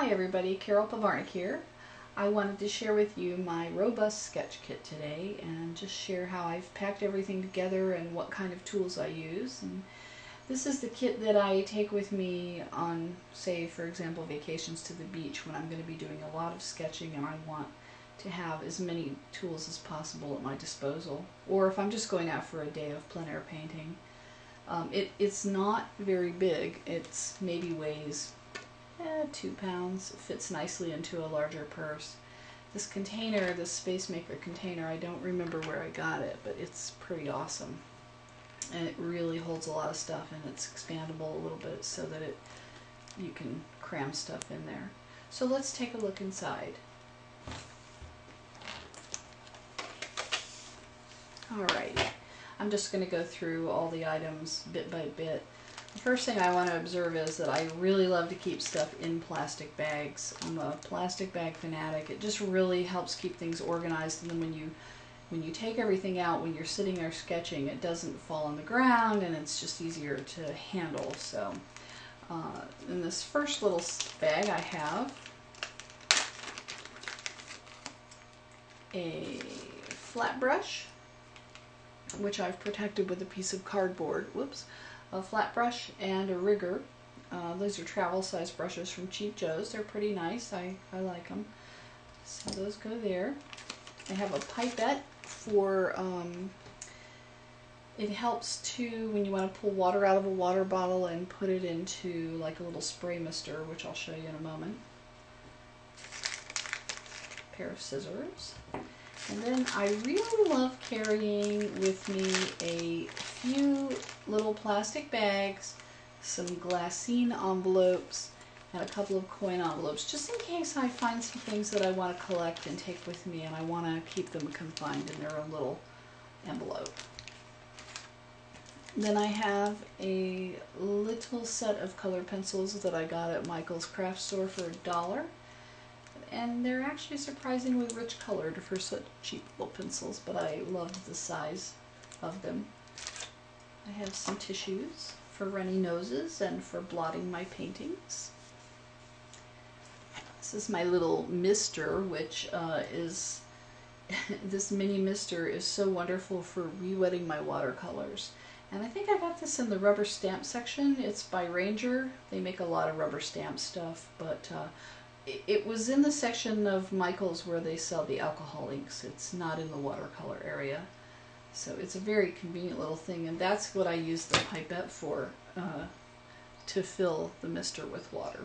Hi everybody, Carole Pivarnik here. I wanted to share with you my robust sketch kit today and just share how I've packed everything together and what kind of tools I use. And this is the kit that I take with me on, say, for example, vacations to the beach when I'm going to be doing a lot of sketching and I want to have as many tools as possible at my disposal. Or if I'm just going out for a day of plein air painting. Um, it, it's not very big. It's maybe weighs eh, two pounds. It fits nicely into a larger purse. This container, this Space Maker container, I don't remember where I got it, but it's pretty awesome. And it really holds a lot of stuff and it's expandable a little bit so that it you can cram stuff in there. So let's take a look inside. Alright, I'm just going to go through all the items bit by bit. The first thing I want to observe is that I really love to keep stuff in plastic bags. I'm a plastic bag fanatic. It just really helps keep things organized and then when you when you take everything out when you're sitting there sketching it doesn't fall on the ground and it's just easier to handle. So uh, in this first little bag I have a flat brush which I've protected with a piece of cardboard. Whoops a flat brush and a rigger. Uh, those are travel size brushes from Cheap Joe's. They're pretty nice. I, I like them. So those go there. I have a pipette for, um, it helps to, when you want to pull water out of a water bottle and put it into like a little spray mister, which I'll show you in a moment. A pair of scissors. And then I really love carrying with me a little plastic bags, some glassine envelopes, and a couple of coin envelopes, just in case I find some things that I want to collect and take with me and I want to keep them confined in their own little envelope. Then I have a little set of color pencils that I got at Michael's craft store for a dollar and they're actually surprisingly rich colored for such cheap little pencils, but I loved the size of them. I have some tissues for runny noses and for blotting my paintings. This is my little mister, which uh, is, this mini mister is so wonderful for re-wetting my watercolors. And I think I got this in the rubber stamp section. It's by Ranger. They make a lot of rubber stamp stuff, but uh, it was in the section of Michael's where they sell the alcohol inks. It's not in the watercolor area. So it's a very convenient little thing, and that's what I use the pipette for, uh, to fill the mister with water.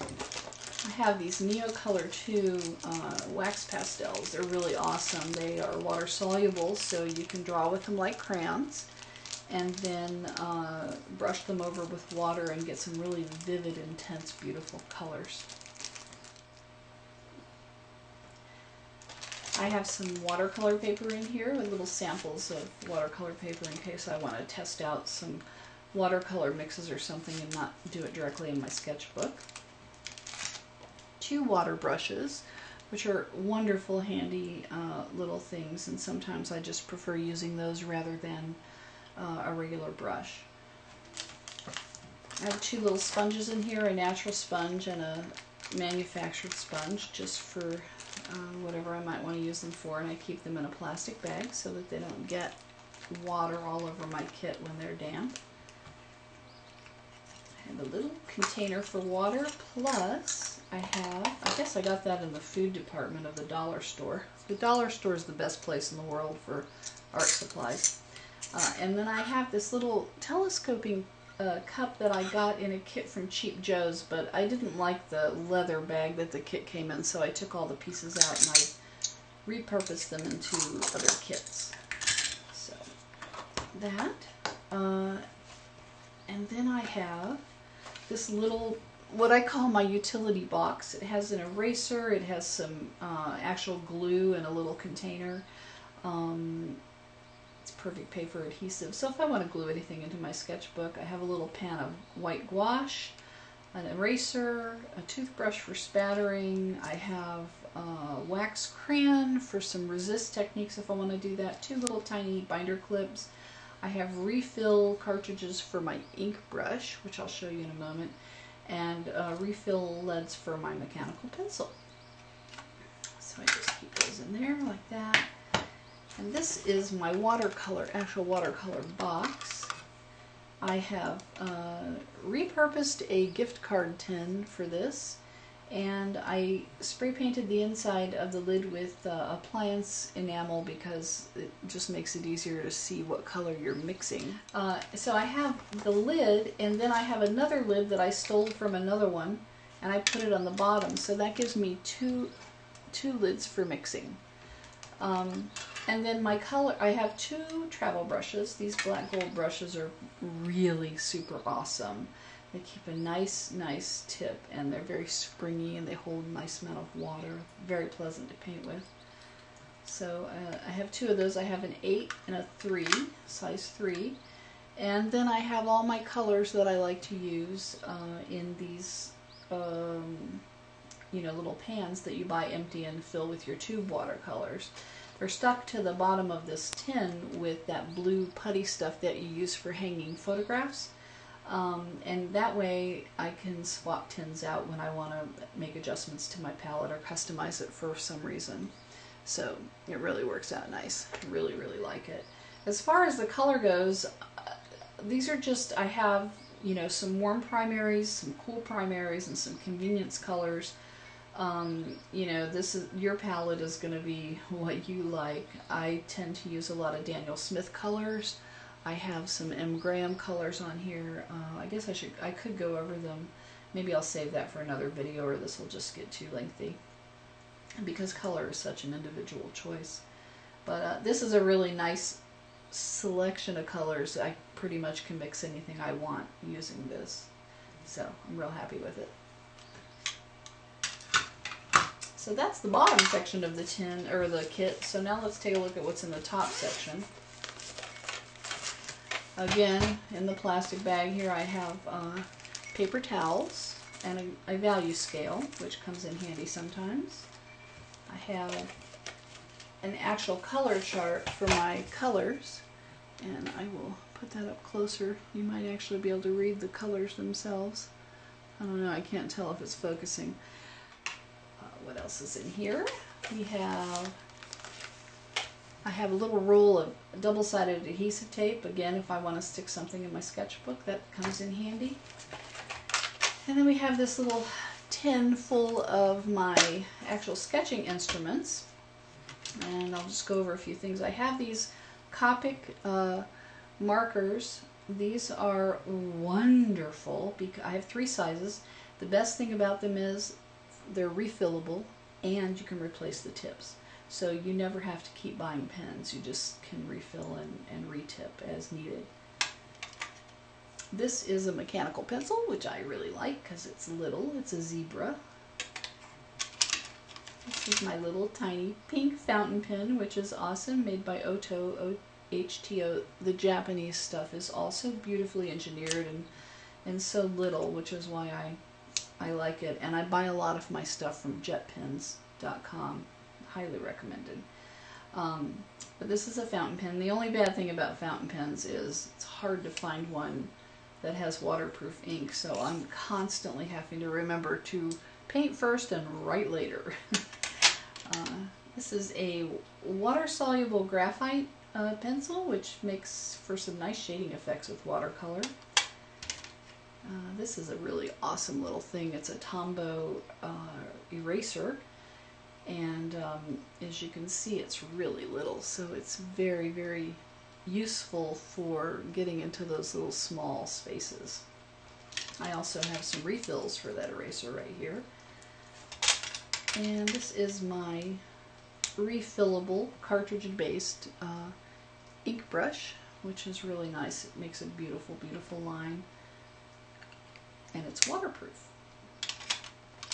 I have these Neocolor 2 uh, wax pastels. They're really awesome. They are water soluble, so you can draw with them like crayons and then uh, brush them over with water and get some really vivid, intense, beautiful colors. I have some watercolor paper in here with little samples of watercolor paper in case I want to test out some watercolor mixes or something and not do it directly in my sketchbook. Two water brushes, which are wonderful, handy uh, little things, and sometimes I just prefer using those rather than uh, a regular brush. I have two little sponges in here, a natural sponge and a manufactured sponge, just for uh, whatever I might want to use them for, and I keep them in a plastic bag so that they don't get water all over my kit when they're damp. I have a little container for water, plus I have, I guess I got that in the food department of the dollar store. The dollar store is the best place in the world for art supplies. Uh, and then I have this little telescoping uh, cup that I got in a kit from Cheap Joe's, but I didn't like the leather bag that the kit came in, so I took all the pieces out and I repurposed them into other kits. So, that. Uh, and then I have this little, what I call my utility box. It has an eraser, it has some uh, actual glue in a little container. Um, it's perfect paper adhesive. So if I want to glue anything into my sketchbook, I have a little pan of white gouache, an eraser, a toothbrush for spattering. I have wax crayon for some resist techniques if I want to do that. Two little tiny binder clips. I have refill cartridges for my ink brush, which I'll show you in a moment. and uh, refill leads for my mechanical pencil. So I just keep those in there like that. And this is my watercolor, actual watercolor box. I have uh, repurposed a gift card tin for this and I spray painted the inside of the lid with uh, appliance enamel because it just makes it easier to see what color you're mixing. Uh, so I have the lid and then I have another lid that I stole from another one and I put it on the bottom so that gives me two two lids for mixing. Um, and then my color, I have two travel brushes. These black gold brushes are really super awesome. They keep a nice, nice tip and they're very springy and they hold a nice amount of water. Very pleasant to paint with. So uh, I have two of those. I have an 8 and a 3, size 3. And then I have all my colors that I like to use uh, in these um, you know, little pans that you buy empty and fill with your tube watercolors. They're stuck to the bottom of this tin with that blue putty stuff that you use for hanging photographs. Um, and that way I can swap tins out when I want to make adjustments to my palette or customize it for some reason. So it really works out nice. Really, really like it. As far as the color goes, uh, these are just, I have, you know, some warm primaries, some cool primaries, and some convenience colors. Um, you know, this is your palette is going to be what you like. I tend to use a lot of Daniel Smith colors. I have some M. Graham colors on here. Uh, I guess I should, I could go over them. Maybe I'll save that for another video or this will just get too lengthy because color is such an individual choice. But uh, this is a really nice selection of colors. I pretty much can mix anything I want using this. So I'm real happy with it. So that's the bottom section of the tin or the kit. So now let's take a look at what's in the top section. Again, in the plastic bag here I have uh, paper towels and a, a, value scale, which comes in handy sometimes. I have an actual color chart for my colors, and I will put that up closer. You might actually be able to read the colors themselves. I don't know, I can't tell if it's focusing what else is in here? We have, I have a little roll of double-sided adhesive tape. Again, if I want to stick something in my sketchbook, that comes in handy. And then we have this little tin full of my actual sketching instruments. And I'll just go over a few things. I have these Copic uh, markers. These are wonderful. Because I have three sizes. The best thing about them is they're refillable and you can replace the tips. So you never have to keep buying pens. You just can refill and, and retip as needed. This is a mechanical pencil, which I really like because it's little. It's a zebra. This is my little tiny pink fountain pen, which is awesome, made by Ohto HTO. The Japanese stuff is also beautifully engineered and, and so little, which is why I I like it, and I buy a lot of my stuff from jetpens.com. Highly recommended. Um, but this is a fountain pen. The only bad thing about fountain pens is it's hard to find one that has waterproof ink, so I'm constantly having to remember to paint first and write later. uh, this is a water-soluble graphite uh, pencil, which makes for some nice shading effects with watercolor. This is a really awesome little thing. It's a Tombow uh, eraser and um, as you can see it's really little so it's very very useful for getting into those little small spaces. I also have some refills for that eraser right here and this is my refillable cartridge based uh, ink brush which is really nice. It makes a beautiful beautiful line and it's waterproof.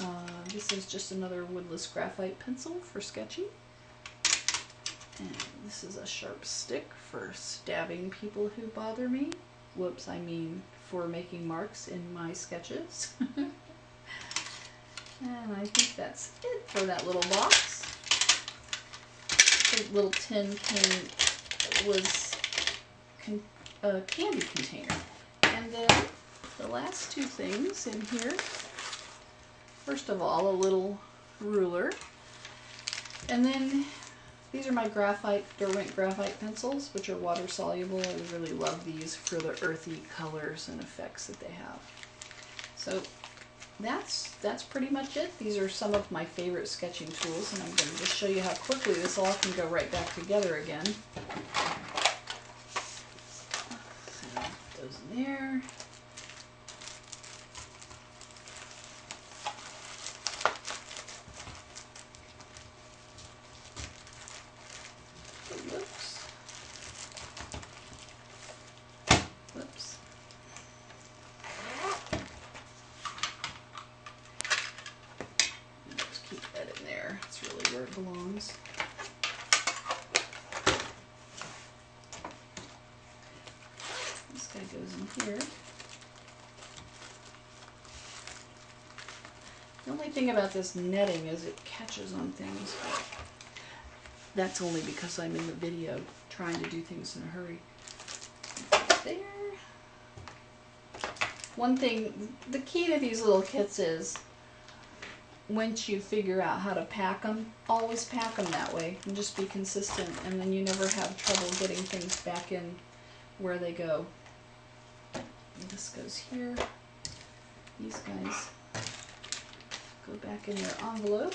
Uh, this is just another woodless graphite pencil for sketching. And this is a sharp stick for stabbing people who bother me. Whoops, I mean for making marks in my sketches. and I think that's it for that little box. The little tin can was con a candy container. And then the last two things in here. First of all, a little ruler. And then these are my graphite, Derwent graphite pencils, which are water soluble. I really love these for the earthy colors and effects that they have. So that's that's pretty much it. These are some of my favorite sketching tools, and I'm going to just show you how quickly this all can go right back together again. So those in there. Whoops. Whoops. Just keep that in there. It's really where it belongs. This guy goes in here. The only thing about this netting is it catches on things. That's only because I'm in the video trying to do things in a hurry. There. One thing, the key to these little kits is once you figure out how to pack them, always pack them that way and just be consistent and then you never have trouble getting things back in where they go. This goes here. These guys go back in their envelope.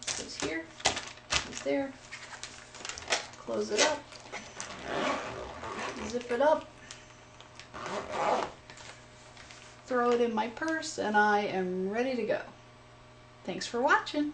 This goes here, there. Close it up. Zip it up throw it in my purse, and I am ready to go. Thanks for watching.